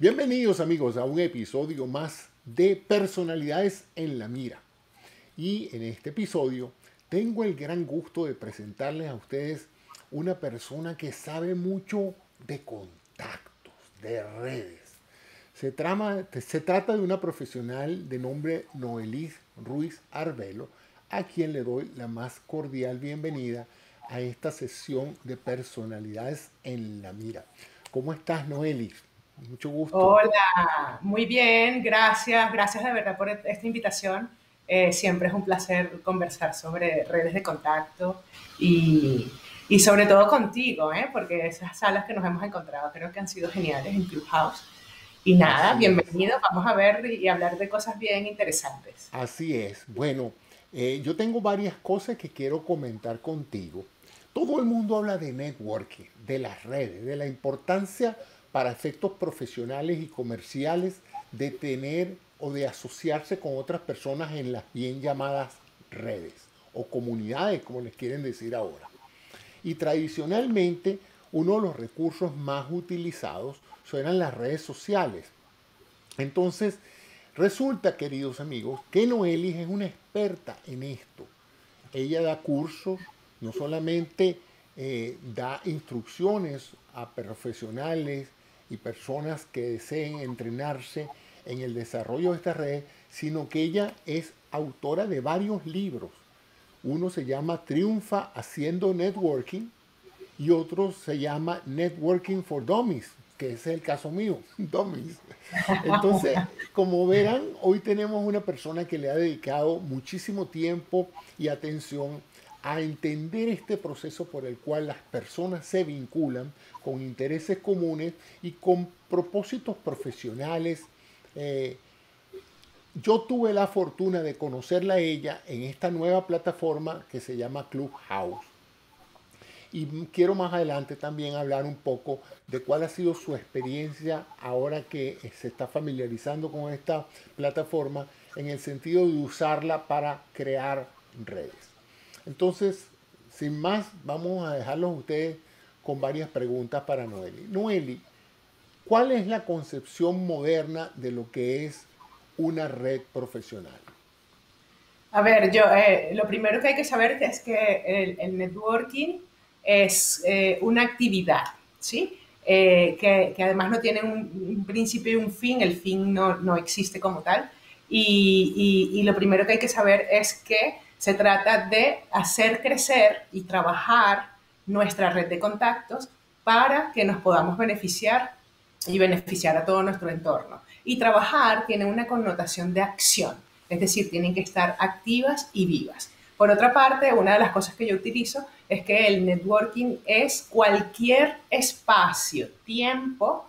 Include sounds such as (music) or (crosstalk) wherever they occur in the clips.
Bienvenidos amigos a un episodio más de Personalidades en la Mira. Y en este episodio tengo el gran gusto de presentarles a ustedes una persona que sabe mucho de contactos, de redes. Se, trata de una profesional de nombre Noelis Ruiz Arbelo, a quien le doy la más cordial bienvenida a esta sesión de personalidades en la mira. ¿Cómo estás, Noelis? Mucho gusto. Hola, muy bien, gracias, gracias de verdad por esta invitación. Eh, siempre es un placer conversar sobre redes de contacto y, y sobre todo contigo, ¿eh? porque esas salas que nos hemos encontrado creo que han sido geniales en Clubhouse. Y nada, bienvenido, vamos a ver y hablar de cosas bien interesantes. Así es. Bueno, eh, yo tengo varias cosas que quiero comentar contigo. Todo el mundo habla de networking, de las redes, de la importancia para efectos profesionales y comerciales de tener o de asociarse con otras personas en las bien llamadas redes o comunidades, como les quieren decir ahora. Y tradicionalmente uno de los recursos más utilizados son las redes sociales. Entonces, resulta, queridos amigos, que Noelis es una experta en esto. Ella da cursos, no solamente eh, da instrucciones a profesionales, y personas que deseen entrenarse en el desarrollo de esta red, sino que ella es autora de varios libros. Uno se llama Triunfa haciendo networking y otro se llama Networking for Dummies, que es el caso mío, (laughs) Dummies. Entonces, como verán, hoy tenemos una persona que le ha dedicado muchísimo tiempo y atención a entender este proceso por el cual las personas se vinculan con intereses comunes y con propósitos profesionales. Eh, yo tuve la fortuna de conocerla a ella en esta nueva plataforma que se llama Clubhouse. Y quiero más adelante también hablar un poco de cuál ha sido su experiencia ahora que se está familiarizando con esta plataforma en el sentido de usarla para crear redes. Entonces, sin más, vamos a dejarlos ustedes con varias preguntas para Noeli. Noeli, ¿cuál es la concepción moderna de lo que es una red profesional? A ver, yo eh, lo primero que hay que saber es que el, networking es eh, una actividad, ¿sí? Eh, que, además no tiene un, principio y un fin, el fin no, existe como tal. y, lo primero que hay que saber es que se trata de hacer crecer y trabajar nuestra red de contactos para que nos podamos beneficiar y beneficiar a todo nuestro entorno. Y trabajar tiene una connotación de acción, es decir, tienen que estar activas y vivas. Por otra parte, una de las cosas que yo utilizo es que el networking es cualquier espacio, tiempo,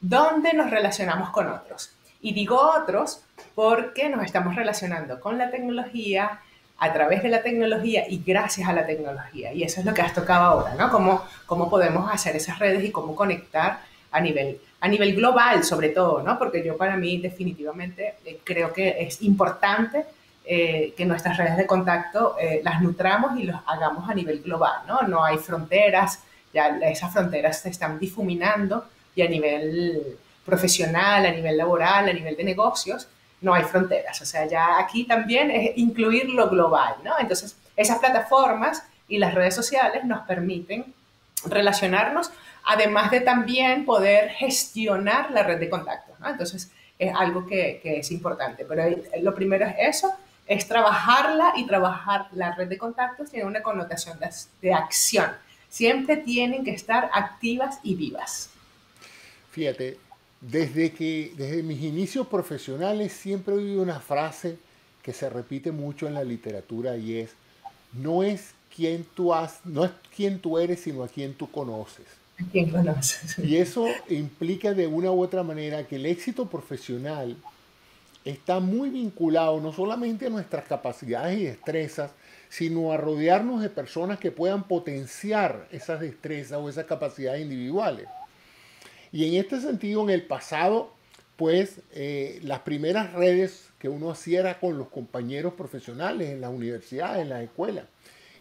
donde nos relacionamos con otros. Y digo otros porque nos estamos relacionando con la tecnología, a través de la tecnología y gracias a la tecnología. Y eso es lo que has tocado ahora, ¿no? Cómo, cómo podemos hacer esas redes y cómo conectar a nivel, a nivel global, sobre todo, ¿no? Porque yo para mí definitivamente eh, creo que es importante eh, que nuestras redes de contacto eh, las nutramos y los hagamos a nivel global, ¿no? No hay fronteras, ya esas fronteras se están difuminando y a nivel profesional, a nivel laboral, a nivel de negocios, no hay fronteras. O sea, ya aquí también es incluir lo global, ¿no? Entonces, esas plataformas y las redes sociales nos permiten relacionarnos, además de también poder gestionar la red de contactos, ¿no? Entonces, es algo que, es importante. Pero lo primero es eso, es trabajarla y trabajar la red de contactos tiene una connotación de, de acción. Siempre tienen que estar activas y vivas. Fíjate, desde que desde mis inicios profesionales siempre he oído una frase que se repite mucho en la literatura y es no es quien tú has, no es quien tú eres, sino a quien tú conoces. A quien conoces. Y eso implica de una u otra manera que el éxito profesional está muy vinculado no solamente a nuestras capacidades y destrezas, sino a rodearnos de personas que puedan potenciar esas destrezas o esas capacidades individuales. Y en este sentido, en el pasado, pues eh, las primeras redes que uno hacía era con los compañeros profesionales en las universidades, en las escuelas.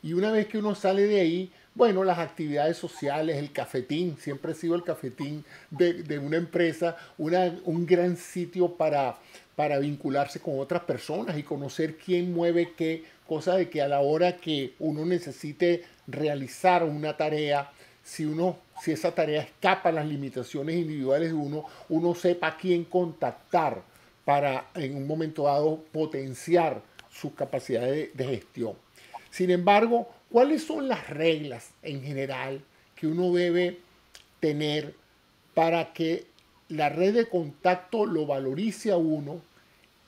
Y una vez que uno sale de ahí, Bueno, las actividades sociales, el cafetín, siempre ha sido el cafetín de, una empresa, un gran sitio para, para vincularse con otras personas y conocer quién mueve qué, cosa de que a la hora que uno necesite realizar una tarea, si uno si esa tarea escapa a las limitaciones individuales de uno, uno sepa a quién contactar para en un momento dado potenciar sus capacidades de, gestión. Sin embargo, ¿cuáles son las reglas en general que uno debe tener para que la red de contacto lo valorice a uno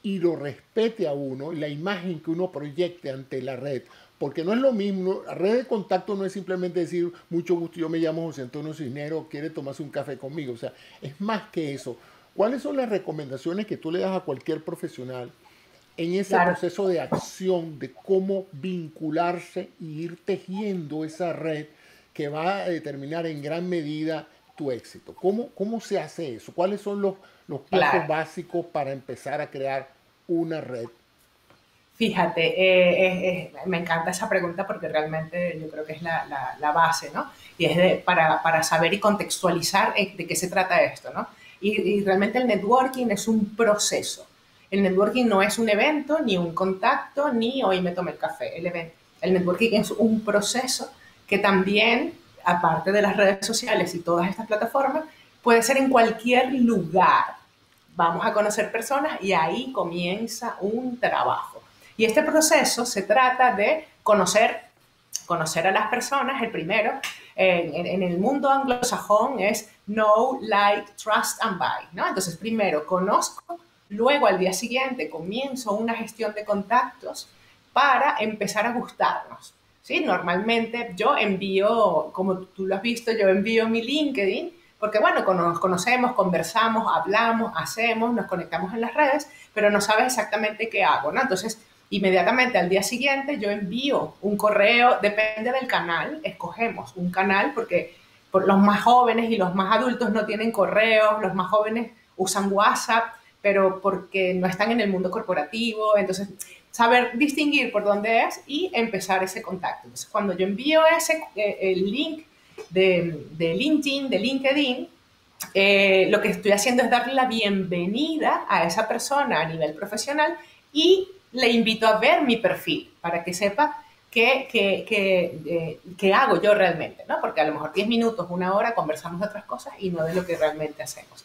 y lo respete a uno la imagen que uno proyecte ante la red? Porque no es lo mismo, la red de contacto no es simplemente decir, mucho gusto, yo me llamo José Antonio Cisnero, quiere tomarse un café conmigo. O sea, es más que eso. ¿Cuáles son las recomendaciones que tú le das a cualquier profesional en ese proceso de acción, de cómo vincularse y ir tejiendo esa red que va a determinar en gran medida tu éxito? ¿Cómo, cómo se hace eso? ¿Cuáles son los, los pasos básicos para empezar a crear una red Fíjate, eh, me encanta esa pregunta porque realmente yo creo que es la, la, base, ¿no? Y es de, para, para, saber y contextualizar eh, de qué se trata esto, ¿no? Y, realmente el networking es un proceso. El networking no es un evento, ni un contacto, ni hoy me tomé el café. El, evento. el networking es un proceso que también, aparte de las redes sociales y todas estas plataformas, puede ser en cualquier lugar. Vamos a conocer personas y ahí comienza un trabajo. Y este proceso se trata de conocer, conocer a las personas, el primero, en, el mundo anglosajón es know, like, trust and buy, ¿no? Entonces, primero conozco, luego al día siguiente comienzo una gestión de contactos para empezar a gustarnos. ¿sí? Normalmente yo envío, como tú lo has visto, yo envío mi LinkedIn, porque bueno, nos conocemos, conversamos, hablamos, hacemos, nos conectamos en las redes, pero no sabes exactamente qué hago, ¿no? Entonces, Inmediatamente al día siguiente yo envío un correo, depende del canal, escogemos un canal porque por los más jóvenes y los más adultos no tienen correos, los más jóvenes usan WhatsApp, pero porque no están en el mundo corporativo, entonces saber distinguir por dónde es y empezar ese contacto. Entonces, cuando yo envío ese eh, el link de, de, LinkedIn, de LinkedIn, eh, lo que estoy haciendo es darle la bienvenida a esa persona a nivel profesional y le invito a ver mi perfil para que sepa qué, qué, qué, qué, hago yo realmente, ¿no? Porque a lo mejor 10 minutos, una hora conversamos de otras cosas y no de lo que realmente hacemos.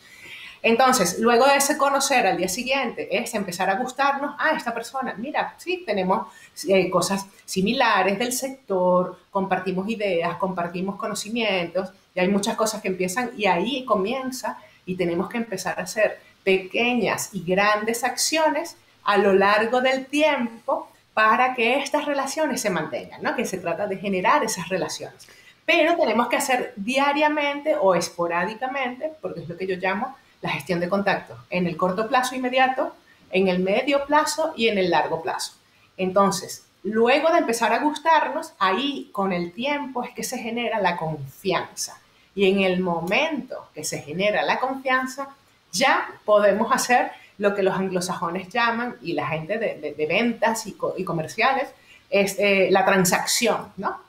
Entonces, luego de ese conocer al día siguiente, es empezar a gustarnos, a ah, esta persona, mira, sí, tenemos eh, cosas similares del sector, compartimos ideas, compartimos conocimientos, y hay muchas cosas que empiezan y ahí comienza y tenemos que empezar a hacer pequeñas y grandes acciones a lo largo del tiempo para que estas relaciones se mantengan, ¿no? Que se trata de generar esas relaciones. Pero tenemos que hacer diariamente o esporádicamente, porque es lo que yo llamo la gestión de contacto, en el corto plazo inmediato, en el medio plazo y en el largo plazo. Entonces, luego de empezar a gustarnos, ahí con el tiempo es que se genera la confianza. Y en el momento que se genera la confianza, ya podemos hacer lo que los anglosajones llaman, y la gente de, ventas y, comerciales, es eh, la transacción, ¿no?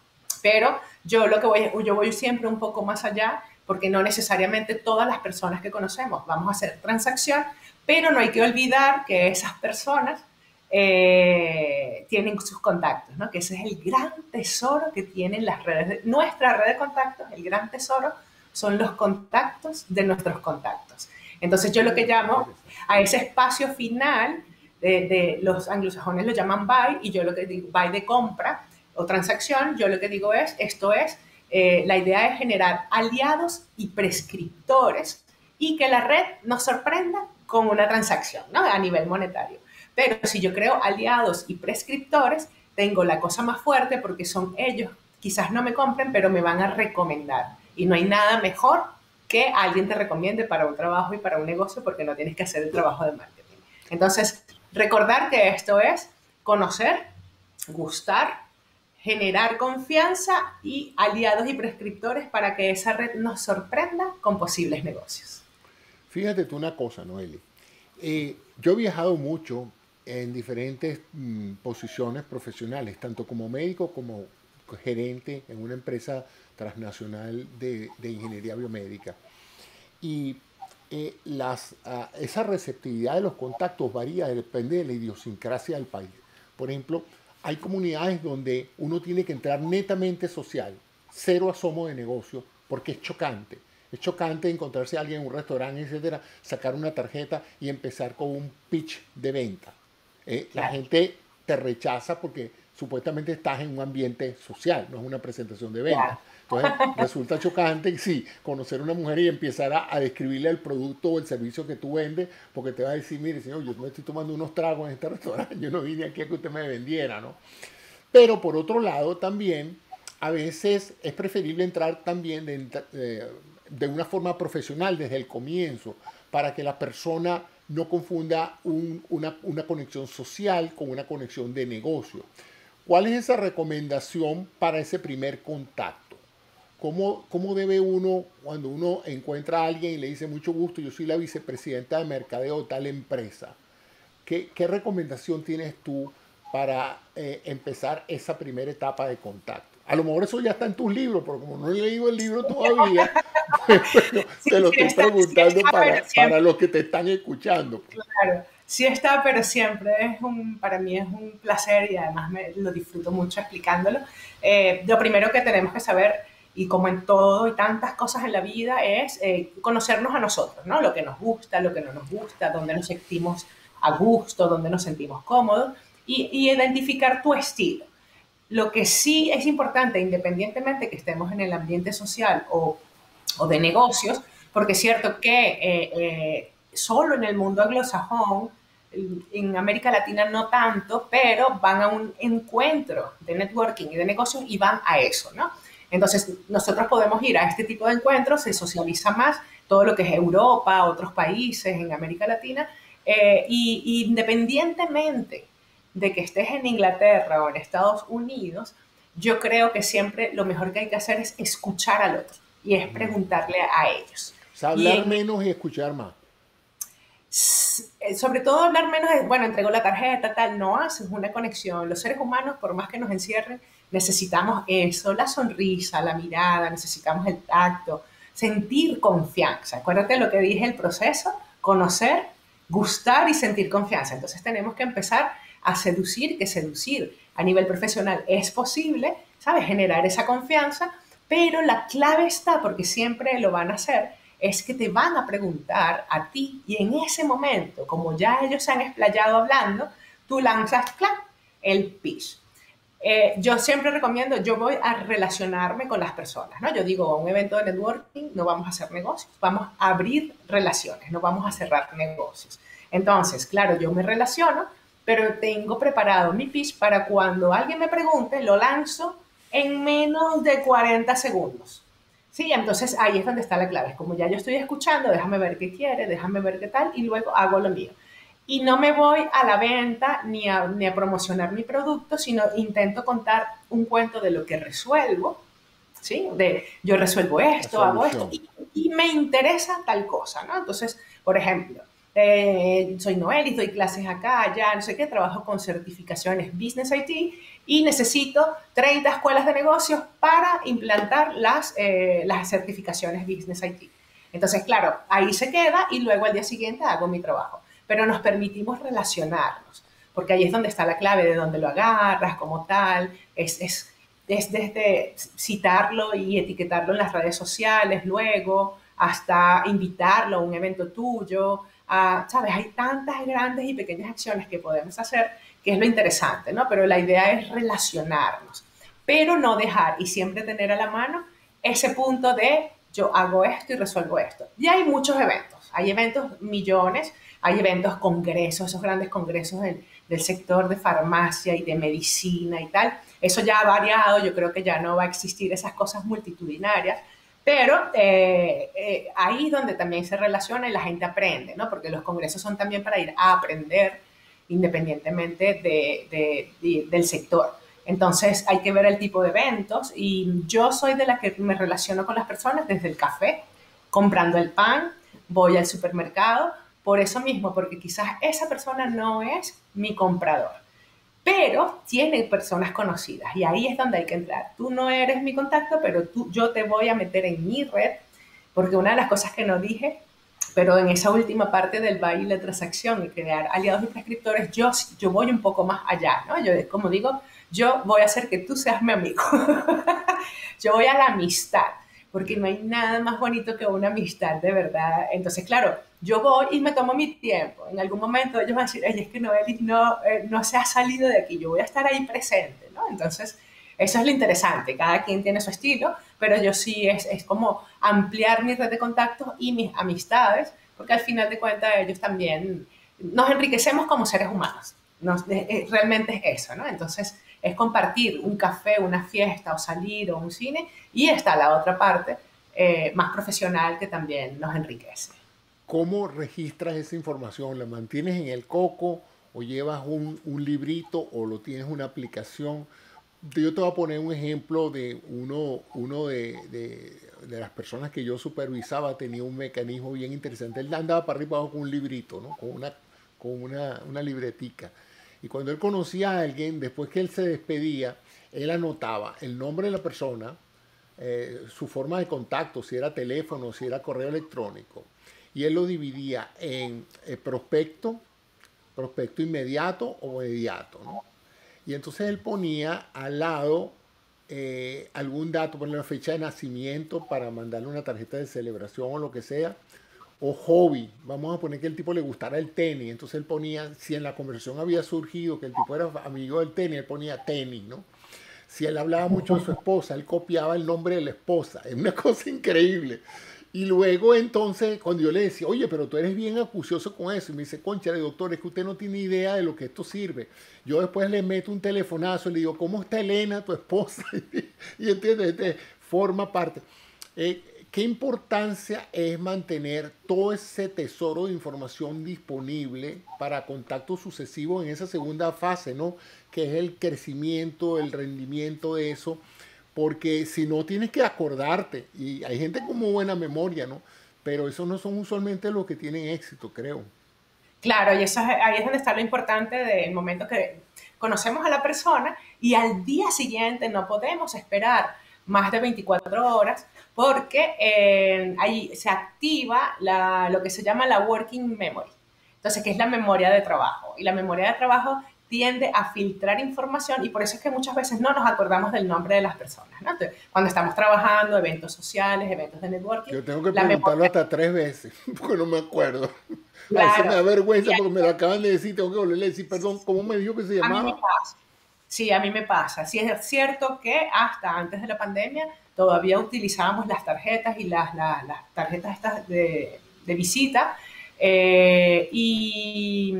Pero yo lo que voy, yo voy siempre un poco más allá, porque no necesariamente todas las personas que conocemos vamos a hacer transacción, pero no hay que olvidar que esas personas eh, tienen sus contactos, ¿no? Que ese es el gran tesoro que tienen las redes. De, nuestra red de contactos, el gran tesoro son los contactos de nuestros contactos. Entonces yo lo que llamo a ese espacio final de, los anglosajones lo llaman buy y yo lo que digo buy de compra o transacción, yo lo que digo es, esto es, eh, la idea es generar aliados y prescriptores y que la red nos sorprenda con una transacción ¿no? a nivel monetario. Pero si yo creo aliados y prescriptores, tengo la cosa más fuerte porque son ellos, quizás no me compren, pero me van a recomendar. Y no hay nada mejor que alguien te recomiende para un trabajo y para un negocio porque no tienes que hacer el trabajo de marketing. Entonces, recordar que esto es conocer, gustar, generar confianza y aliados y prescriptores para que esa red nos sorprenda con posibles negocios. Fíjate tú una cosa, Noeli. Eh, yo he viajado mucho en diferentes mm, posiciones profesionales, tanto como médico como gerente en una empresa transnacional de, ingeniería biomédica. Y eh, las, ah, esa receptividad de los contactos varía, depende de la idiosincrasia del país. Por ejemplo, hay comunidades donde uno tiene que entrar netamente social, cero asomo de negocio, porque es chocante. Es chocante encontrarse a alguien en un restaurante, etcétera, sacar una tarjeta y empezar con un pitch de venta. Eh, la gente te rechaza porque supuestamente estás en un ambiente social, no es una presentación de venta. Entonces (laughs) resulta chocante, sí, conocer a una mujer y empezar a, describirle el producto o el servicio que tú vendes, porque te va a decir, mire, señor, yo me estoy tomando unos tragos en este restaurante, (laughs) yo no vine aquí a que usted me vendiera, ¿no? Pero por otro lado, también, a veces es preferible entrar también de, eh, de una forma profesional desde el comienzo, para que la persona no confunda una, una conexión social con una conexión de negocio. ¿Cuál es esa recomendación para ese primer contacto? ¿Cómo, ¿Cómo, debe uno, cuando uno encuentra a alguien y le dice mucho gusto, yo soy la vicepresidenta de mercadeo de tal empresa? ¿Qué, qué recomendación tienes tú para eh, empezar esa primera etapa de contacto? A lo mejor eso ya está en tus libros, pero como no he leído el libro todavía, (laughs) pues, te lo estoy preguntando para, para los que te están escuchando. Claro. Sí está, pero siempre es un, para mí es un placer y además me, lo disfruto mucho explicándolo. Eh, lo primero que tenemos que saber, y como en todo y tantas cosas en la vida, es eh, conocernos a nosotros, ¿no? Lo que nos gusta, lo que no nos gusta, dónde nos sentimos a gusto, dónde nos sentimos cómodos y, y identificar tu estilo. Lo que sí es importante, independientemente que estemos en el ambiente social o, o de negocios, porque es cierto que eh, solo en el mundo anglosajón, en América Latina no tanto, pero van a un encuentro de networking y de negocios y van a eso, ¿no? Entonces, nosotros podemos ir a este tipo de encuentros, se socializa más todo lo que es Europa, otros países en América Latina, eh, y, independientemente de que estés en Inglaterra o en Estados Unidos, yo creo que siempre lo mejor que hay que hacer es escuchar al otro y es preguntarle a ellos. hablar menos y escuchar más. Eh, sobre todo hablar menos de, bueno, entregó la tarjeta, tal, no haces una conexión. Los seres humanos, por más que nos encierren, necesitamos eso, la sonrisa, la mirada, necesitamos el tacto, sentir confianza. Acuérdate lo que dije, el proceso, conocer, gustar y sentir confianza. Entonces tenemos que empezar a seducir, que seducir a nivel profesional es posible, ¿sabes? Generar esa confianza, pero la clave está, porque siempre lo van a hacer, es que te van a preguntar a ti y en ese momento, como ya ellos se han explayado hablando, tú lanzas el pitch. Eh, yo siempre recomiendo, yo voy a relacionarme con las personas, ¿no? Yo digo, a un evento de networking no vamos a hacer negocios, vamos a abrir relaciones, no vamos a cerrar negocios. Entonces, claro, yo me relaciono, pero tengo preparado mi pitch para cuando alguien me pregunte, lo lanzo en menos de 40 segundos. Sí, entonces ahí es donde está la clave. Es como ya yo estoy escuchando, déjame ver qué quiere, déjame ver qué tal, y luego hago lo mío. Y no me voy a la venta ni a, ni a promocionar mi producto, sino intento contar un cuento de lo que resuelvo, ¿sí? De yo resuelvo esto, hago esto, y, y, me interesa tal cosa, ¿no? Entonces, por ejemplo, eh, soy Noel y doy clases acá, allá, no sé qué, trabajo con certificaciones Business IT y necesito 30 escuelas de negocios para implantar las, eh, las certificaciones Business IT. Entonces, claro, ahí se queda y luego al día siguiente hago mi trabajo. Pero nos permitimos relacionarnos, porque ahí es donde está la clave de dónde lo agarras, como tal, es, es, es desde citarlo y etiquetarlo en las redes sociales luego, hasta invitarlo a un evento tuyo, a, ¿sabes? Hay tantas grandes y pequeñas acciones que podemos hacer que es lo interesante, ¿no? Pero la idea es relacionarnos, pero no dejar y siempre tener a la mano ese punto de yo hago esto y resuelvo esto. Y hay muchos eventos, hay eventos millones, hay eventos, congresos, esos grandes congresos del, del sector de farmacia y de medicina y tal. Eso ya ha variado, yo creo que ya no va a existir esas cosas multitudinarias, pero eh, eh, ahí es donde también se relaciona y la gente aprende, ¿no? Porque los congresos son también para ir a aprender independientemente de, del sector. Entonces hay que ver el tipo de eventos y yo soy de la que me relaciono con las personas desde el café, comprando el pan, voy al supermercado, por eso mismo, porque quizás esa persona no es mi comprador. Pero tiene personas conocidas y ahí es donde hay que entrar. Tú no eres mi contacto, pero tú, yo te voy a meter en mi red, porque una de las cosas que no dije, pero en esa última parte del baile de transacción y crear aliados y prescriptores, yo, yo voy un poco más allá, ¿no? Yo, como digo, yo voy a hacer que tú seas mi amigo. (laughs) yo voy a la amistad, porque no hay nada más bonito que una amistad de verdad. Entonces, claro, yo voy y me tomo mi tiempo. En algún momento ellos van a decir, es que Noelis no, eh, no se ha salido de aquí, yo voy a estar ahí presente, ¿no? Entonces, eso es lo interesante, cada quien tiene su estilo, pero yo sí es, como ampliar mi red de contactos y mis amistades, porque al final de cuentas ellos también nos enriquecemos como seres humanos. Nos, eh, realmente es eso, ¿no? Entonces, es compartir un café, una fiesta o salir o un cine y está la otra parte eh, más profesional que también nos enriquece. ¿Cómo registras esa información? ¿La mantienes en el coco o llevas un, un librito o lo tienes una aplicación? Yo te voy a poner un ejemplo de uno, uno de, de, de, las personas que yo supervisaba, tenía un mecanismo bien interesante. Él andaba para arriba abajo con un librito, ¿no? con, una, con una, una libretica. Y cuando él conocía a alguien, después que él se despedía, él anotaba el nombre de la persona, eh, su forma de contacto, si era teléfono, si era correo electrónico, y él lo dividía en eh, prospecto, prospecto inmediato o inmediato, ¿no? Y entonces él ponía al lado eh, algún dato, poner la fecha de nacimiento para mandarle una tarjeta de celebración o lo que sea, o hobby. Vamos a poner que el tipo le gustara el tenis. Entonces él ponía, si en la conversación había surgido que el tipo era amigo del tenis, él ponía tenis, ¿no? Si él hablaba mucho de su esposa, él copiaba el nombre de la esposa. Es una (laughs) cosa increíble. Y luego entonces, cuando yo le decía, oye, pero tú eres bien acucioso con eso, y me dice, concha doctor, es que usted no tiene idea de lo que esto sirve. Yo después le meto un telefonazo y le digo, ¿cómo está Elena, tu esposa? (laughs) y entiende, este, forma parte. Eh, ¿Qué importancia es mantener todo ese tesoro de información disponible para contactos sucesivos en esa segunda fase, ¿no? Que es el crecimiento, el rendimiento de eso porque si no tienes que acordarte, y hay gente con muy buena memoria, ¿no? Pero esos no son usualmente los que tienen éxito, creo. Claro, y eso ahí es donde está lo importante del momento que conocemos a la persona y al día siguiente no podemos esperar más de 24 horas porque eh, ahí se activa la, lo que se llama la working memory. Entonces, que es la memoria de trabajo. Y la memoria de trabajo tiende a filtrar información y por eso es que muchas veces no nos acordamos del nombre de las personas. ¿no? cuando estamos trabajando, eventos sociales, eventos de networking. Yo tengo que preguntarlo hasta (laughs) tres veces (laughs) porque no me acuerdo. Claro. me da vergüenza porque me lo acaban de decir, tengo que volverle a decir, perdón, ¿cómo me dijo que se llamaba? A mí me pasa. Sí, a mí me pasa. Sí, es cierto que hasta antes de la pandemia todavía utilizábamos las tarjetas y las, las, las tarjetas estas de, de visita. Eh, y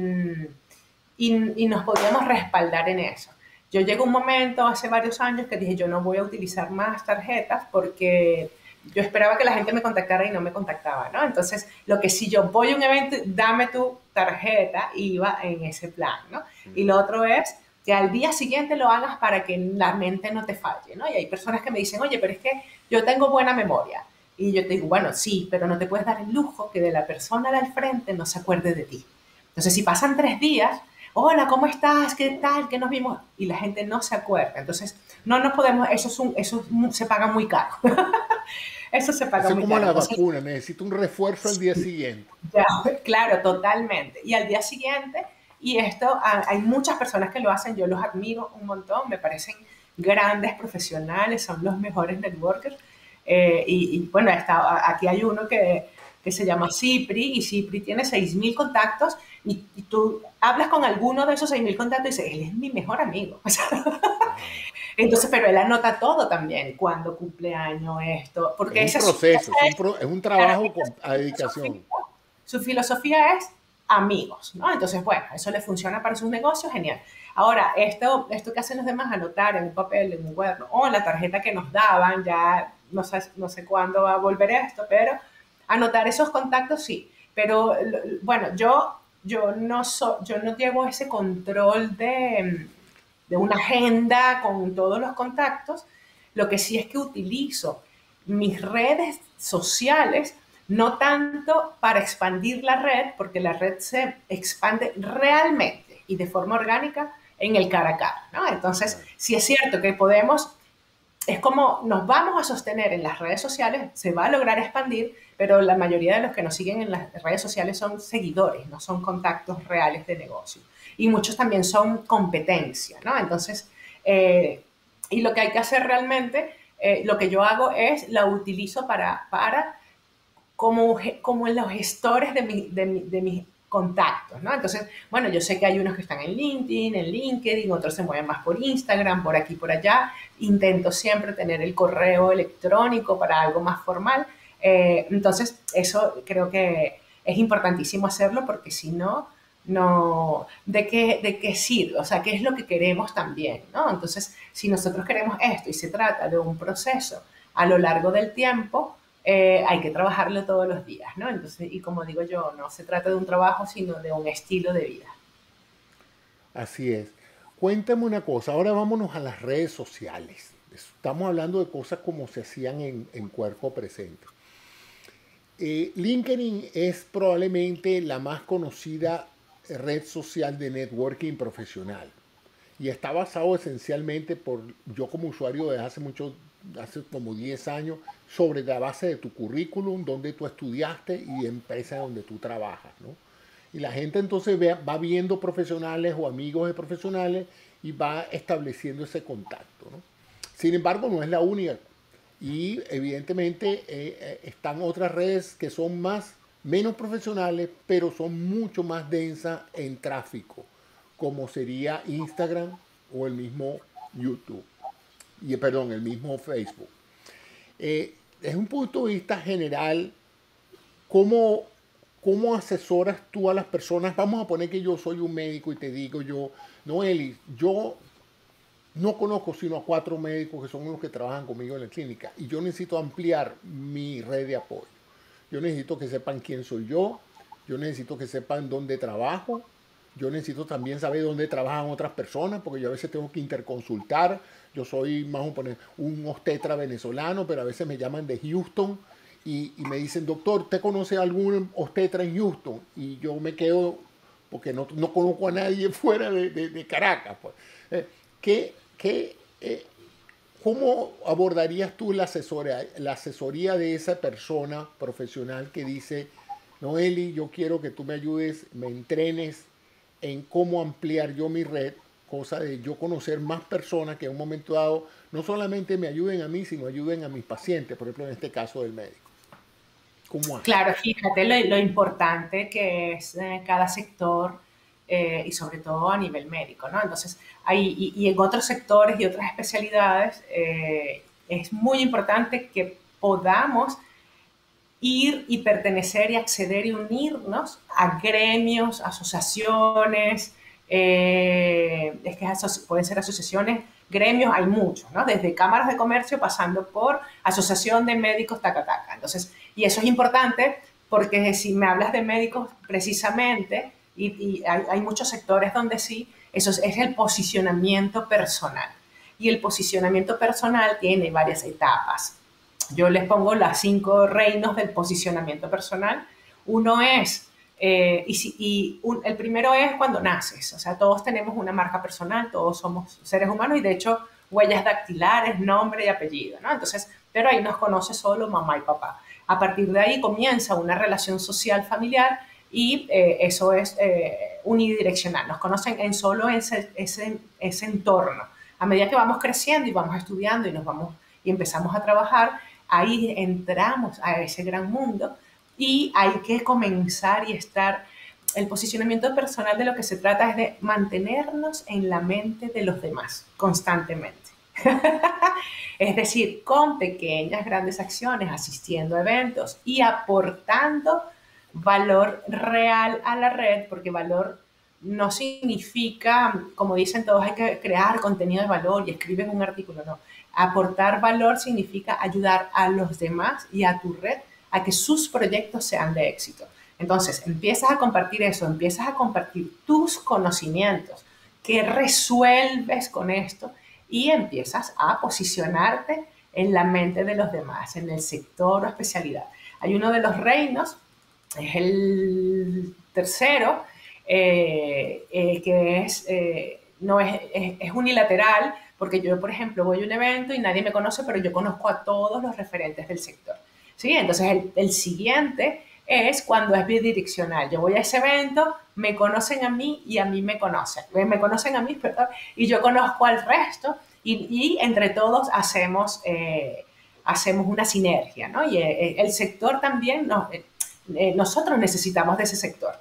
y, nos podíamos respaldar en eso. Yo llego un momento hace varios años que dije, yo no voy a utilizar más tarjetas porque yo esperaba que la gente me contactara y no me contactaba, ¿no? Entonces, lo que si yo voy a un evento, dame tu tarjeta, iba en ese plan, ¿no? Y lo otro es que al día siguiente lo hagas para que la mente no te falle, ¿no? Y hay personas que me dicen, oye, pero es que yo tengo buena memoria. Y yo te digo, bueno, sí, pero no te puedes dar el lujo que de la persona de al frente no se acuerde de ti. Entonces, si pasan tres días, hola, ¿cómo estás? ¿Qué tal? ¿Qué nos vimos? Y la gente no se acuerda. Entonces, no nos podemos, eso, es un, eso se paga muy caro. (laughs) eso se paga eso muy como caro. como la vacuna, necesito un refuerzo al día siguiente. (laughs) Ya, claro, totalmente. Y al día siguiente, y esto, hay muchas personas que lo hacen, yo los admiro un montón, me parecen grandes profesionales, son los mejores networkers. Eh, y, y, bueno, está, aquí hay uno que, que se llama Cipri, y Cipri tiene 6.000 contactos y, tú hablas con alguno de esos 6.000 contactos y dices, él es mi mejor amigo. (laughs) Entonces, pero él anota todo también, cuando cumpleaños, esto. Porque es un proceso, es, un, es un, trabajo con dedicación. Su filosofía es amigos, ¿no? Entonces, bueno, eso le funciona para sus negocios, genial. Ahora, esto, esto que hacen los demás, anotar en un papel, en un cuaderno, o en la tarjeta que nos daban, ya no sé, no sé cuándo va a volver esto, pero anotar esos contactos sí. Pero bueno, yo yo no, yo no llevo ese control de, de una agenda con todos los contactos. Lo que sí es que utilizo mis redes sociales no tanto para expandir la red, porque la red se expande realmente y de forma orgánica en el cara a cara, ¿no? Entonces, si es cierto que podemos, es como nos vamos a sostener en las redes sociales, se va a lograr expandir, pero la mayoría de los que nos siguen en las redes sociales son seguidores, no son contactos reales de negocio. Y muchos también son competencia, ¿no? Entonces, eh, y lo que hay que hacer realmente, eh, lo que yo hago es, la utilizo para, para como, como los gestores de, mi, de, de mis contactos, ¿no? Entonces, bueno, yo sé que hay unos que están en LinkedIn, en LinkedIn, otros se mueven más por Instagram, por aquí, por allá. Intento siempre tener el correo electrónico para algo más formal. Eh, entonces, eso creo que es importantísimo hacerlo porque si no, no, ¿de qué, ¿de qué sirve? O sea, ¿qué es lo que queremos también? ¿no? Entonces, si nosotros queremos esto y se trata de un proceso a lo largo del tiempo, eh, hay que trabajarlo todos los días, ¿no? Entonces, y como digo yo, no se trata de un trabajo, sino de un estilo de vida. Así es. Cuéntame una cosa, ahora vámonos a las redes sociales. Estamos hablando de cosas como se hacían en, cuerpo presente. Eh, LinkedIn es probablemente la más conocida red social de networking profesional y está basado esencialmente por yo como usuario desde hace mucho hace como 10 años sobre la base de tu currículum, donde tú estudiaste y empresa donde tú trabajas, ¿no? Y la gente entonces va viendo profesionales o amigos de profesionales y va estableciendo ese contacto, ¿no? Sin embargo, no es la única. Y evidentemente eh, eh, están otras redes que son más, menos profesionales, pero son mucho más densas en tráfico, como sería Instagram o el mismo YouTube y perdón, el mismo Facebook. Eh, desde un punto de vista general, ¿cómo, ¿cómo asesoras tú a las personas? Vamos a poner que yo soy un médico y te digo yo, Noeli, yo no conozco sino a cuatro médicos que son los que trabajan conmigo en la clínica y yo necesito ampliar mi red de apoyo. Yo necesito que sepan quién soy yo, yo necesito que sepan dónde trabajo, yo necesito también saber dónde trabajan otras personas, porque yo a veces tengo que interconsultar. Yo soy más un, un obstetra venezolano, pero a veces me llaman de Houston y, me dicen, doctor, ¿te conoce algún obstetra en Houston? Y yo me quedo, porque no, no conozco a nadie (laughs) fuera de, de, Caracas. Pues. Eh, ¿qué, qué, eh, ¿Cómo abordarías tú la asesoría, la asesoría de esa persona profesional que dice, Noeli, yo quiero que tú me ayudes, me entrenes en cómo ampliar yo mi red, cosa de yo conocer más personas que en un momento dado no solamente me ayuden a mí, sino ayuden a mis pacientes, por ejemplo en este caso del médico. ¿Cómo claro, fíjate lo, importante que es eh, cada sector eh, y sobre todo a nivel médico, ¿no? Entonces, hay, y, en otros sectores y otras especialidades eh, es muy importante que podamos ir y pertenecer y acceder y unirnos a gremios, asociaciones, eh, pueden ser asociaciones, gremios, hay muchos, ¿no? Desde cámaras de comercio pasando por asociación de médicos, taca, taca. Entonces, y eso es importante porque si me hablas de médicos precisamente, y, hay, hay, muchos sectores donde sí, eso es, es el posicionamiento personal. Y el posicionamiento personal tiene varias etapas yo les pongo las cinco reinos del posicionamiento personal. Uno es, eh, y, el primero es cuando naces, o sea, todos tenemos una marca personal, todos somos seres humanos y de hecho huellas dactilares, nombre y apellido, ¿no? Entonces, pero ahí nos conoce solo mamá y papá. A partir de ahí comienza una relación social familiar y eh, eso es eh, unidireccional, nos conocen en solo ese, ese, ese entorno. A medida que vamos creciendo y vamos estudiando y nos vamos y empezamos a trabajar, ahí entramos a ese gran mundo y hay que comenzar y estar, el posicionamiento personal de lo que se trata es de mantenernos en la mente de los demás constantemente. (laughs) es decir, con pequeñas, grandes acciones, asistiendo a eventos y aportando valor real a la red, porque valor no significa, como dicen todos, hay que crear contenido de valor y escriben un artículo, no. Aportar valor significa ayudar a los demás y a tu red a que sus proyectos sean de éxito. Entonces, empiezas a compartir eso, empiezas a compartir tus conocimientos, qué resuelves con esto y empiezas a posicionarte en la mente de los demás, en el sector o especialidad. Hay uno de los reinos, es el tercero, eh, eh, que es eh, no es, es, unilateral, porque yo, por ejemplo, voy a un evento y nadie me conoce, pero yo conozco a todos los referentes del sector. ¿Sí? Entonces, el, el siguiente es cuando es bidireccional. Yo voy a ese evento, me conocen a mí y a mí me conocen. Me conocen a mí, perdón, y yo conozco al resto y, y entre todos hacemos, eh, hacemos una sinergia, ¿no? Y eh, el sector también, eh, nosotros necesitamos de ese sector.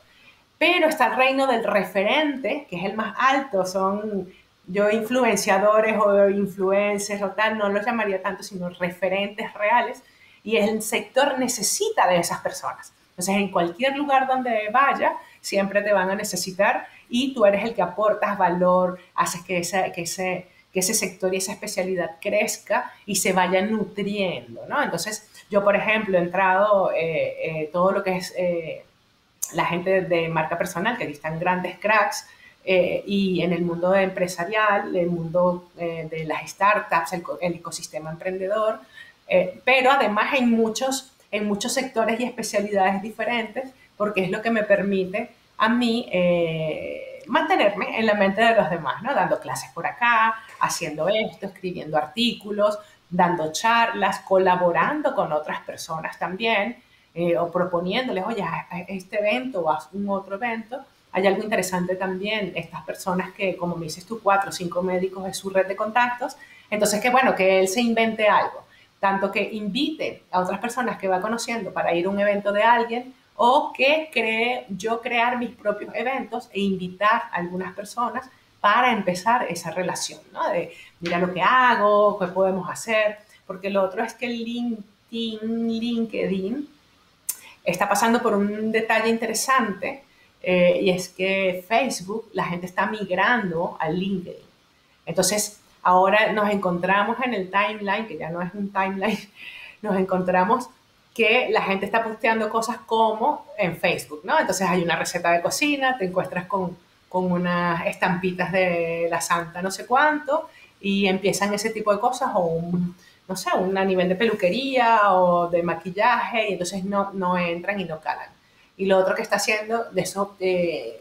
Pero está el reino del referente, que es el más alto, son yo influenciadores o influencers o tal, no los llamaría tanto, sino referentes reales, y el sector necesita de esas personas. Entonces, en cualquier lugar donde vaya, siempre te van a necesitar y tú eres el que aportas valor, haces que, ese, que, ese, que ese sector y esa especialidad crezca y se vaya nutriendo, ¿no? Entonces, yo, por ejemplo, he entrado eh, eh, todo lo que es eh, la gente de marca personal, que aquí están grandes cracks, y en el mundo empresarial, el mundo de las startups, el, el ecosistema emprendedor, pero además hay muchos en muchos sectores y especialidades diferentes, porque es lo que me permite a mí eh, mantenerme en la mente de los demás, ¿no? Dando clases por acá, haciendo esto, escribiendo artículos, dando charlas, colaborando con otras personas también, eh, o proponiéndoles, oye, a este evento o a un otro evento. Hay algo interesante también, estas personas que, como me dices tú, cuatro o cinco médicos es su red de contactos, entonces que bueno, que él se invente algo tanto que invite a otras personas que va conociendo para ir a un evento de alguien o que cree yo crear mis propios eventos e invitar a algunas personas para empezar esa relación, ¿no? De mira lo que hago, qué podemos hacer, porque lo otro es que LinkedIn, LinkedIn está pasando por un detalle interesante eh, y es que Facebook, la gente está migrando a LinkedIn. Entonces, Ahora nos encontramos en el timeline, que ya no es un timeline, (laughs) nos encontramos que la gente está posteando cosas como en Facebook, ¿no? Entonces hay una receta de cocina, te encuentras con, con unas estampitas de la santa no sé cuánto y empiezan ese tipo de cosas o un, no sé, un a nivel de peluquería o de maquillaje y entonces no, no entran y no calan. Y lo otro que está haciendo, de eso eh,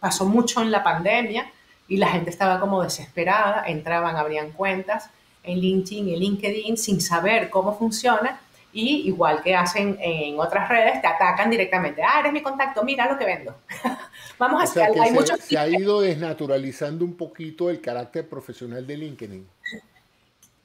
pasó mucho en la pandemia, y la gente estaba como desesperada, entraban, abrían cuentas en LinkedIn y LinkedIn sin saber cómo funciona y igual que hacen en otras redes, te atacan directamente. Ah, eres mi contacto, mira lo que vendo. (laughs) Vamos a hacer. Hay se, muchos se ha ido desnaturalizando un poquito el carácter profesional de LinkedIn.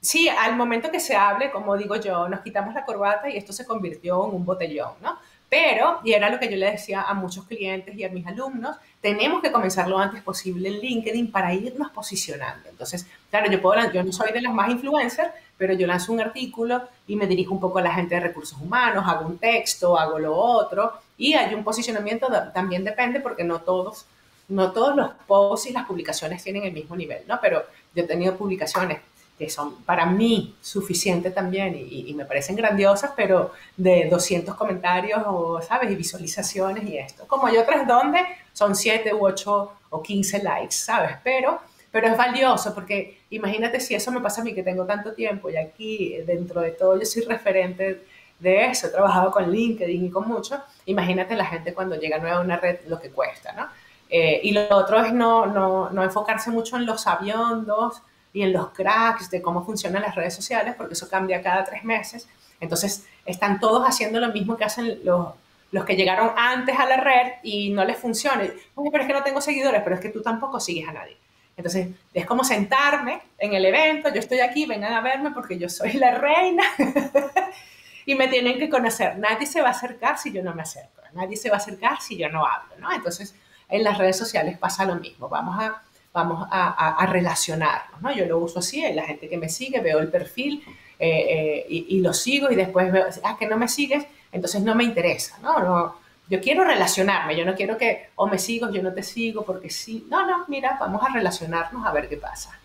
Sí, al momento que se hable, como digo yo, nos quitamos la corbata y esto se convirtió en un botellón, ¿no? Pero, y era lo que yo le decía a muchos clientes y a mis alumnos, tenemos que comenzar lo antes posible en LinkedIn para irnos posicionando. Entonces, claro, yo, puedo, yo no soy de las más influencers, pero yo lanzo un artículo y me dirijo un poco a la gente de recursos humanos, hago un texto, hago lo otro, y hay un posicionamiento, también depende porque no todos, no todos los posts y las publicaciones tienen el mismo nivel, ¿no? Pero yo he tenido publicaciones que son para mí suficientes también y, me parecen grandiosas, pero de 200 comentarios o, ¿sabes? Y visualizaciones y esto. Como hay otras donde son 7 u 8 o 15 likes, ¿sabes? Pero, pero es valioso porque imagínate si eso me pasa a mí que tengo tanto tiempo y aquí dentro de todo yo soy referente de eso, he trabajado con LinkedIn y con mucho, imagínate la gente cuando llega nueva a una red lo que cuesta, ¿no? Eh, y lo otro es no, no, no enfocarse mucho en los aviondos, y en los cracks de cómo funcionan las redes sociales, porque eso cambia cada tres meses. Entonces, están todos haciendo lo mismo que hacen los, los que llegaron antes a la red y no les funciona. Oye, pero es que no tengo seguidores, pero es que tú tampoco sigues a nadie. Entonces, es como sentarme en el evento, yo estoy aquí, vengan a verme porque yo soy la reina (laughs) y me tienen que conocer. Nadie se va a acercar si yo no me acerco, nadie se va a acercar si yo no hablo, ¿no? Entonces, en las redes sociales pasa lo mismo. Vamos a vamos a, relacionarnos, ¿no? Yo lo uso así, la gente que me sigue, veo el perfil eh, eh, y, lo sigo y después veo, ah, que no me sigues, entonces no me interesa, ¿no? no yo quiero relacionarme, yo no quiero que o me sigo, yo no te sigo, porque sí, no, no, mira, vamos a relacionarnos a ver qué pasa.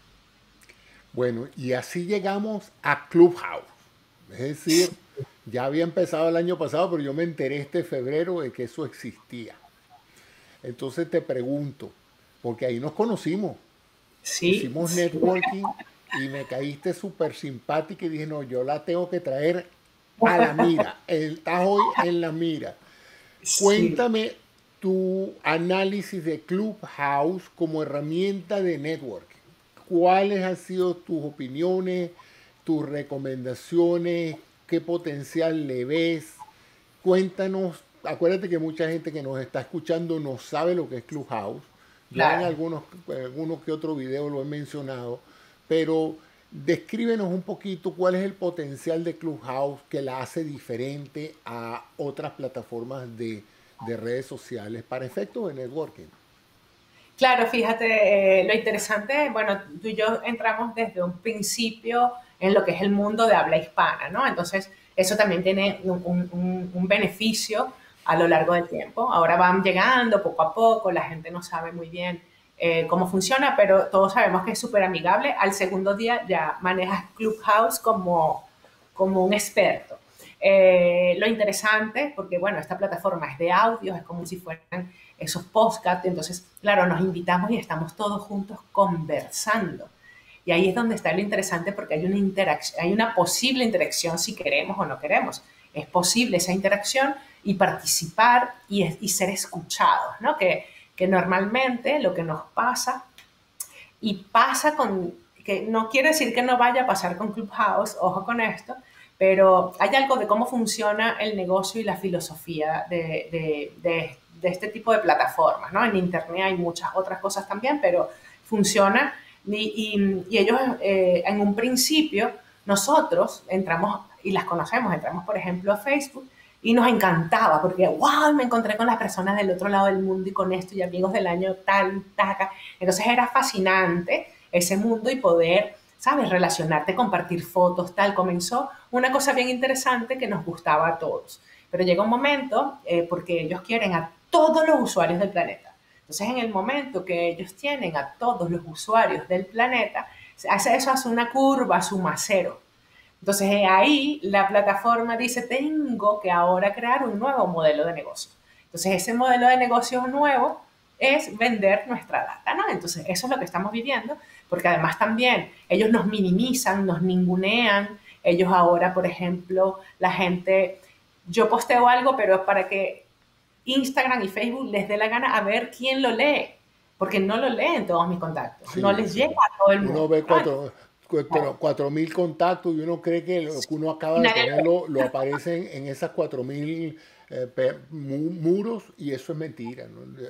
Bueno, y así llegamos a Clubhouse. Es decir, (laughs) ya había empezado el año pasado, pero yo me enteré este febrero de que eso existía. Entonces te pregunto, porque ahí nos conocimos. Sí. Hicimos networking y me caíste súper simpática y dije, no, yo la tengo que traer a la mira. (laughs) Está hoy en la mira. Cuéntame tu análisis de Clubhouse como herramienta de networking. ¿Cuáles han sido tus opiniones, tus recomendaciones? ¿Qué potencial le ves? Cuéntanos. Acuérdate que mucha gente que nos está escuchando no sabe lo que es Clubhouse. Ya en algunos, algunos que otros videos lo he mencionado, pero descríbenos un poquito cuál es el potencial de Clubhouse que la hace diferente a otras plataformas de, de redes sociales para efectos de networking. Claro, fíjate, eh, lo interesante, bueno, tú y yo entramos desde un principio en lo que es el mundo de habla hispana, ¿no? Entonces, eso también tiene un, un, beneficio a lo largo del tiempo. Ahora van llegando poco a poco, la gente no sabe muy bien eh, cómo funciona, pero todos sabemos que es súper amigable. Al segundo día ya manejas Clubhouse como, como un experto. Eh, lo interesante, porque bueno, esta plataforma es de audio, es como si fueran esos podcasts, entonces, claro, nos invitamos y estamos todos juntos conversando. Y ahí es donde está lo interesante porque hay una interacción, hay una posible interacción si queremos o no queremos. Es posible esa interacción y participar y, y ser escuchados, ¿no? Que, normalmente lo que nos pasa y pasa con, que no quiere decir que no vaya a pasar con Clubhouse, ojo con esto, pero hay algo de cómo funciona el negocio y la filosofía de, este tipo de plataformas, ¿no? En Internet hay muchas otras cosas también, pero funciona y, ellos eh, en un principio, nosotros entramos y las conocemos, entramos por ejemplo a Facebook y nos encantaba porque, wow, me encontré con las personas del otro lado del mundo y con esto y amigos del año tal, taca. Entonces era fascinante ese mundo y poder ¿sabes? Relacionarte, compartir fotos, tal. Comenzó una cosa bien interesante que nos gustaba a todos. Pero llega un momento, eh, porque ellos quieren a todos los usuarios del planeta. Entonces, en el momento que ellos tienen a todos los usuarios del planeta, hace eso hace una curva, suma cero. Entonces, ahí la plataforma dice, tengo que ahora crear un nuevo modelo de negocio. Entonces, ese modelo de negocio nuevo es vender nuestra data, ¿no? Entonces, eso es lo que estamos viviendo porque además también ellos nos minimizan, nos ningunean, ellos ahora, por ejemplo, la gente, yo posteo algo, pero es para que Instagram y Facebook les dé la gana a ver quién lo lee, porque no lo leen todos mis contactos, no les llega a todo el mundo. Uno ve cuatro, mil contactos y uno cree que lo que uno acaba de tenerlo lo, aparecen en esas cuatro mil eh, muros y eso es mentira.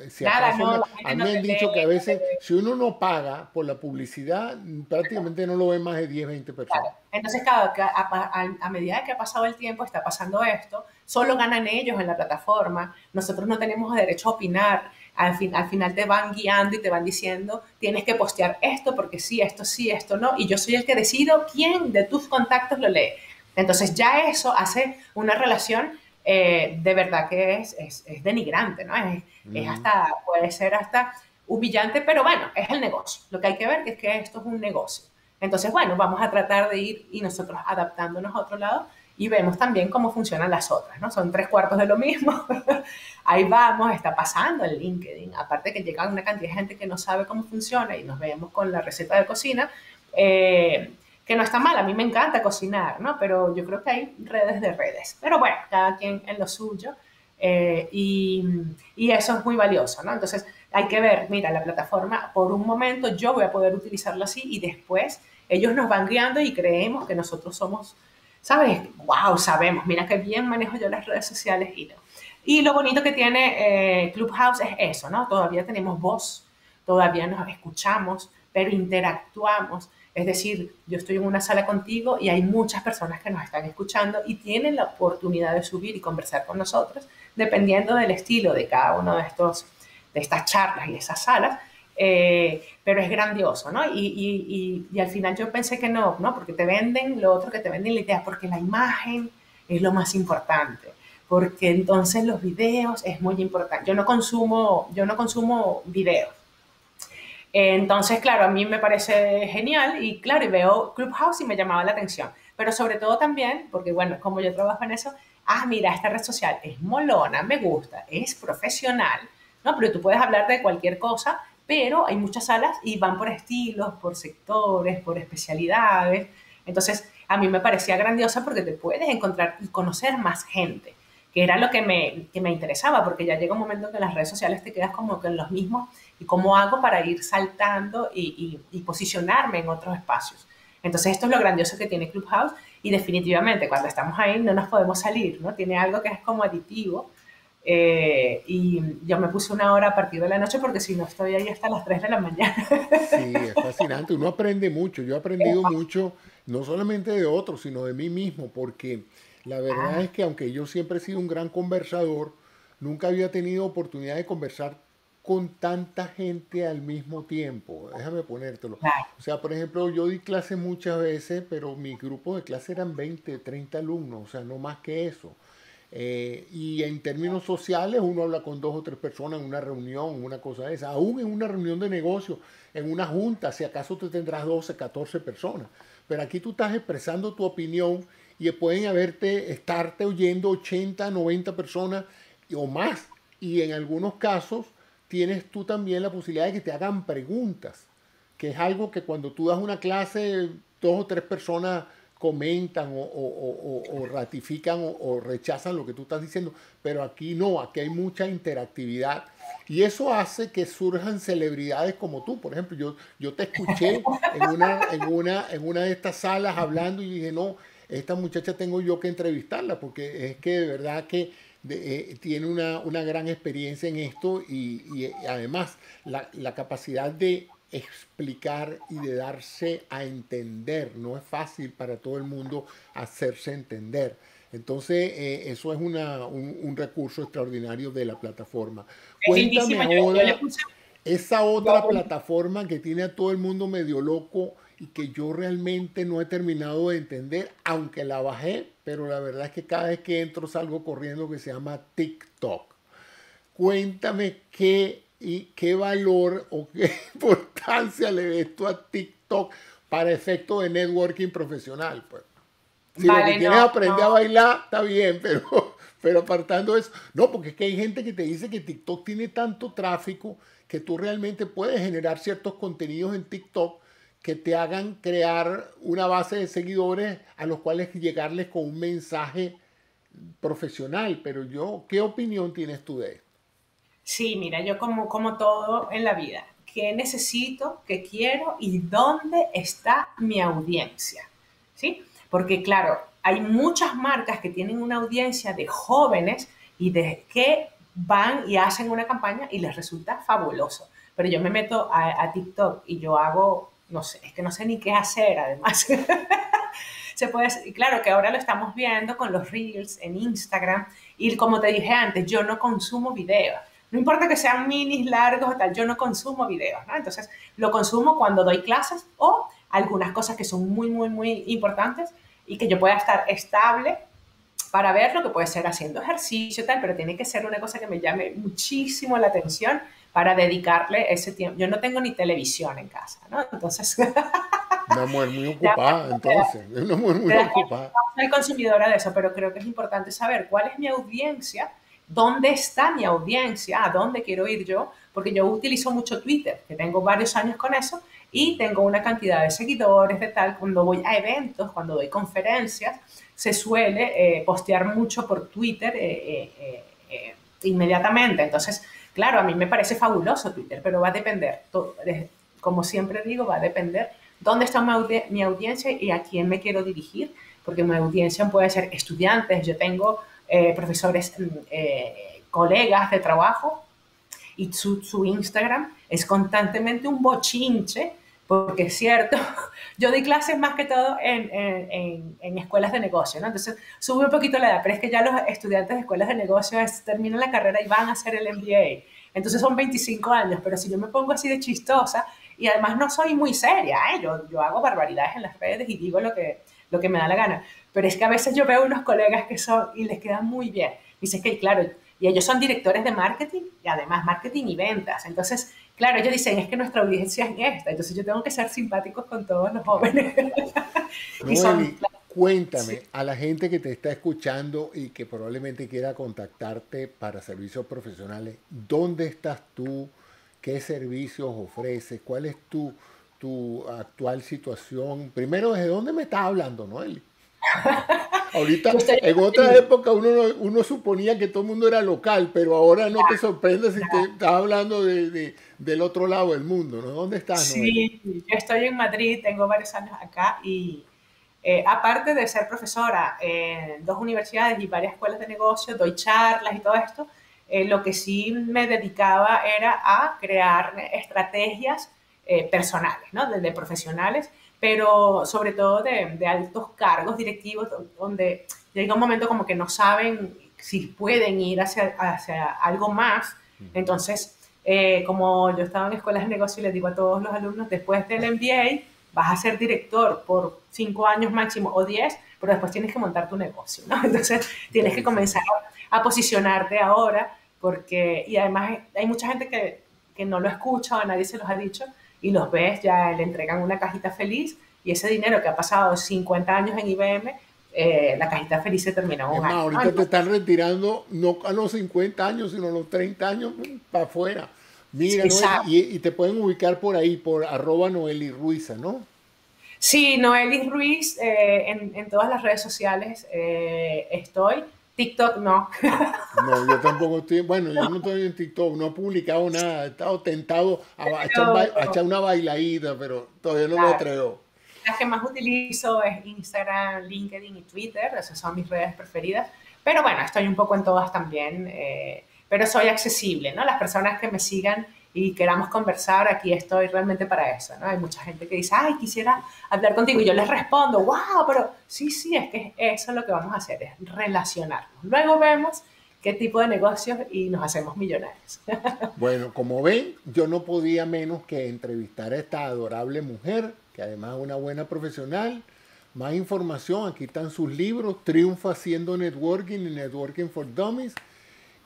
Si a mí me han dicho que a veces si uno no paga por la publicidad, prácticamente no lo ven más de 10, 20 personas. Entonces, claro, a, a, medida que ha pasado el tiempo, está pasando esto, solo ganan ellos en la plataforma, nosotros no tenemos derecho a opinar. Al, fin, al final te van guiando y te van diciendo, tienes que postear esto porque sí, esto sí, esto no, y yo soy el que decido quién de tus contactos lo lee. Entonces ya eso hace una relación eh, de verdad que es, es, denigrante, ¿no? Es, es, hasta, puede ser hasta humillante, pero bueno, es el negocio. Lo que hay que ver es que esto es un negocio. Entonces, bueno, vamos a tratar de ir y nosotros adaptándonos a otro lado y vemos también cómo funcionan las otras, ¿no? Son tres cuartos de lo mismo. (laughs) Ahí vamos, está pasando el LinkedIn. Aparte que llega una cantidad de gente que no sabe cómo funciona y nos vemos con la receta de cocina. Eh, que no está mal, a mí me encanta cocinar, ¿no? Pero yo creo que hay redes de redes. Pero bueno, cada quien en lo suyo eh, y, y, eso es muy valioso, ¿no? Entonces hay que ver, mira, la plataforma, por un momento yo voy a poder utilizarlo así y después ellos nos van guiando y creemos que nosotros somos, ¿sabes? ¡Wow! Sabemos, mira qué bien manejo yo las redes sociales y no. Y lo bonito que tiene eh, Clubhouse es eso, ¿no? Todavía tenemos voz, todavía nos escuchamos, pero interactuamos es decir, yo estoy en una sala contigo y hay muchas personas que nos están escuchando y tienen la oportunidad de subir y conversar con nosotros, dependiendo del estilo de cada uno de estos de estas charlas y esas salas, eh, pero es grandioso, ¿no? Y, y, al final yo pensé que no, ¿no? Porque te venden lo otro que te venden la idea, porque la imagen es lo más importante, porque entonces los videos es muy importante. Yo no consumo, yo no consumo videos, entonces, claro, a mí me parece genial y claro, y veo Clubhouse y me llamaba la atención. Pero sobre todo también, porque bueno, como yo trabajo en eso, ah, mira, esta red social es molona, me gusta, es profesional, ¿no? Pero tú puedes hablar de cualquier cosa, pero hay muchas salas y van por estilos, por sectores, por especialidades. Entonces, a mí me parecía grandiosa porque te puedes encontrar y conocer más gente que era lo que me, que me interesaba, porque ya llega un momento que en las redes sociales te quedas como que en los mismos, y cómo hago para ir saltando y, y, y posicionarme en otros espacios. Entonces esto es lo grandioso que tiene Clubhouse y definitivamente cuando estamos ahí no nos podemos salir, ¿no? Tiene algo que es como aditivo eh, y yo me puse una hora a partir de la noche porque si no estoy ahí hasta las 3 de la mañana. Sí, es fascinante. Uno aprende mucho. Yo he aprendido mucho, no solamente de otros, sino de mí mismo, porque la verdad es que aunque yo siempre he sido un gran conversador, nunca había tenido oportunidad de conversar con tanta gente al mismo tiempo. Déjame ponértelo. O sea, por ejemplo, yo di clase muchas veces, pero mi grupo de clase eran 20, 30 alumnos, o sea, no más que eso. Eh, y en términos sociales, uno habla con dos o tres personas en una reunión, una cosa de esa. Aún en una reunión de negocio, en una junta, si acaso te tendrás 12, 14 personas. Pero aquí tú estás expresando tu opinión y pueden haberte, estarte oyendo 80, 90 personas o más. Y en algunos casos tienes tú también la posibilidad de que te hagan preguntas, que es algo que cuando tú das una clase, dos o tres personas comentan o, ratifican o, rechazan lo que tú estás diciendo, pero aquí no, aquí hay mucha interactividad y eso hace que surjan celebridades como tú. Por ejemplo, yo, yo te escuché en una, en, una, en una de estas salas hablando y dije, no, esta muchacha tengo yo que entrevistarla porque es que de verdad que eh, tiene una, una, gran experiencia en esto y, y además la capacidad de explicar y de darse a entender. No es fácil para todo el mundo hacerse entender. Entonces, eh, eso es una, un, recurso extraordinario de la plataforma. Cuéntame ahora esa otra plataforma que tiene a todo el mundo medio loco y que yo realmente no he terminado de entender, aunque la bajé, pero la verdad es que cada vez que entro salgo corriendo que se llama TikTok. Cuéntame qué y qué valor o qué (laughs) importancia le ves tú a TikTok para efecto de networking profesional. Pues. Si lo que quieres aprender a bailar, está bien, (laughs) pero, pero apartando eso, no, porque es que hay gente que te dice que TikTok tiene tanto tráfico que tú realmente puedes generar ciertos contenidos en TikTok que te hagan crear una base de seguidores a los cuales llegarles con un mensaje profesional. Pero yo, ¿qué opinión tienes tú de esto? Sí, mira, yo como, como todo en la vida, ¿qué necesito, qué quiero y dónde está mi audiencia? ¿Sí? Porque claro, hay muchas marcas que tienen una audiencia de jóvenes y de que van y hacen una campaña y les resulta fabuloso. Pero yo me meto a, TikTok y yo hago, no sé, es que no sé ni qué hacer además. (laughs) Se puede, claro que ahora lo estamos viendo con los reels en Instagram y como te dije antes, yo no consumo videos no importa que sean minis, largos o tal, yo no consumo videos, ¿no? Entonces, lo consumo cuando doy clases o algunas cosas que son muy, muy, muy importantes y que yo pueda estar estable para ver lo que puede ser haciendo ejercicio tal, pero tiene que ser una cosa que me llame muchísimo la atención para dedicarle ese tiempo. Yo no tengo ni televisión en casa, ¿no? Entonces... (laughs) Una mujer muy ocupada, entonces. Una mujer muy ocupada. No soy consumidora de eso, pero creo que es importante saber cuál es mi audiencia ¿Dónde está mi audiencia? ¿A dónde quiero ir yo? Porque yo utilizo mucho Twitter, que tengo varios años con eso, y tengo una cantidad de seguidores de tal. Cuando voy a eventos, cuando doy conferencias, se suele eh, postear mucho por Twitter eh, eh, inmediatamente. Entonces, claro, a mí me parece fabuloso Twitter, pero va a depender, como siempre digo, va a depender dónde está mi audiencia y a quién me quiero dirigir, porque mi audiencia puede ser estudiantes. Yo tengo eh, profesores, mm, eh, colegas de trabajo, y su, su, Instagram es constantemente un bochinche, porque es cierto, (laughs) yo di clases más que todo en, en, en, escuelas de negocio, ¿no? Entonces sube un poquito la edad, pero es que ya los estudiantes de escuelas de negocio terminan la carrera y van a hacer el MBA. Entonces son 25 años, pero si yo me pongo así de chistosa, y además no soy muy seria, ¿eh? yo, yo hago barbaridades en las redes y digo lo que, lo que me da la gana, pero es que a veces yo veo unos colegas que son y les queda muy bien. Dices que, claro, y ellos son directores de marketing y además marketing y ventas. Entonces, claro, ellos dicen, es que nuestra audiencia es esta, entonces yo tengo que ser simpáticos con todos los jóvenes. (laughs) cuéntame a la gente que te está escuchando y que probablemente quiera contactarte para servicios profesionales, ¿dónde estás tú? ¿Qué servicios ofreces? ¿Cuál es tu, tu actual situación? Primero, ¿desde dónde me estás hablando, Noeli? Ahorita, en otra época uno, uno suponía que todo el mundo era local, pero ahora no te sorprendes si te estás hablando de, del otro lado del mundo, ¿no? ¿Dónde estás? Sí, yo estoy en Madrid, tengo varios años acá y eh, aparte de ser profesora en dos universidades y varias escuelas de negocio, doy charlas y todo esto, eh, lo que sí me dedicaba era a crear estrategias eh, personales, ¿no? de, profesionales, pero sobre todo de, de, altos cargos directivos, donde llega un momento como que no saben si pueden ir hacia, hacia algo más. Entonces, eh, como yo estaba en escuelas de negocio y les digo a todos los alumnos, después del MBA vas a ser director por cinco años máximo o diez, pero después tienes que montar tu negocio, ¿no? (laughs) Entonces, tienes que comenzar a posicionarte ahora, porque, y además hay mucha gente que, que no lo escucha o nadie se los ha dicho, y los ves, ya le entregan una cajita feliz y ese dinero que ha pasado 50 años en IBM, eh, la cajita feliz se terminó un año. Ahorita te están retirando no a los 50 años, sino a los 30 años para afuera. Mira, y, te pueden ubicar por ahí, por arroba Noeli Ruiza, ¿no? Sí, Noeli Ruiz, eh, en, en, todas las redes sociales eh, estoy. TikTok no. No, yo tampoco estoy, bueno, yo no estoy en TikTok, no he publicado nada, he estado tentado a, echar, una bailadita, pero todavía no lo atrevo. Las que más utilizo es Instagram, LinkedIn y Twitter, esas son mis redes preferidas, pero bueno, estoy un poco en todas también, eh, pero soy accesible, ¿no? Las personas que me sigan y queramos conversar, aquí estoy realmente para eso, ¿no? Hay mucha gente que dice, ay, quisiera hablar contigo, y yo les respondo, wow, pero sí, sí, es que eso es lo que vamos a hacer, es relacionarnos. Luego vemos qué tipo de negocios y nos hacemos millonarios. (laughs) Bueno, como ven, yo no podía menos que entrevistar a esta adorable mujer, que además es una buena profesional. Más información, aquí están sus libros, Triunfa haciendo networking y Networking for Dummies.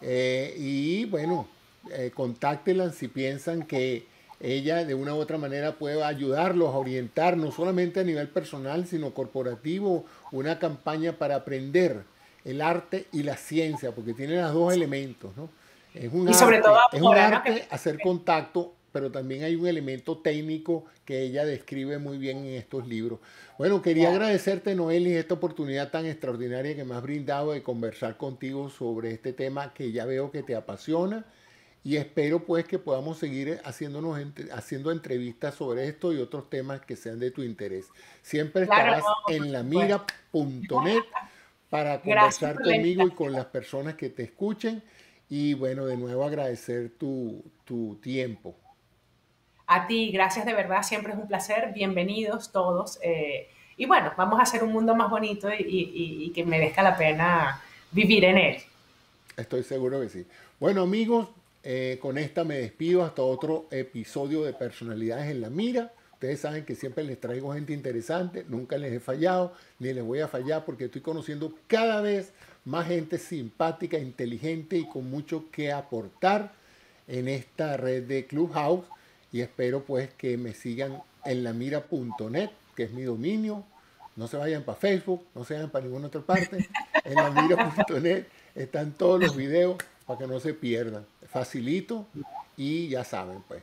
Eh, y bueno, eh, contáctenla si piensan que ella de una u otra manera puede ayudarlos a orientar, no solamente a nivel personal, sino corporativo, una campaña para aprender el arte y la ciencia, porque tiene los dos elementos, ¿no? Es un y sobre arte, todo es un arte hacer contacto, pero también hay un elemento técnico que ella describe muy bien en estos libros. Bueno, quería agradecerte, Noelis, esta oportunidad tan extraordinaria que me has brindado de conversar contigo sobre este tema que ya veo que te apasiona y espero pues que podamos seguir haciéndonos haciendo entrevistas sobre esto y otros temas que sean de tu interés. Siempre estarás en lamira.net para (laughs) conversar conmigo y con las personas que te escuchen y bueno, de nuevo agradecer tu, tu tiempo. A ti, gracias de verdad, siempre es un placer, bienvenidos todos. Eh, y bueno, vamos a hacer un mundo más bonito y, y que merezca la pena vivir en él. Estoy seguro que sí. Bueno amigos, eh, con esta me despido hasta otro episodio de Personalidades en la Mira. Ustedes saben que siempre les traigo gente interesante, nunca les he fallado, ni les voy a fallar porque estoy conociendo cada vez más gente simpática, inteligente y con mucho que aportar en esta red de Clubhouse. Y espero pues que me sigan en lamira.net, que es mi dominio. No se vayan para Facebook, no se vayan para ninguna otra parte. En lamira.net están todos los videos para que no se pierdan facilito y ya saben, pues.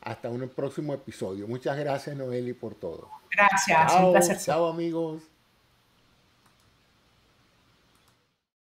Hasta un próximo episodio. Muchas gracias, Noeli, por todo. Gracias, chao, un placer. Chao, amigos.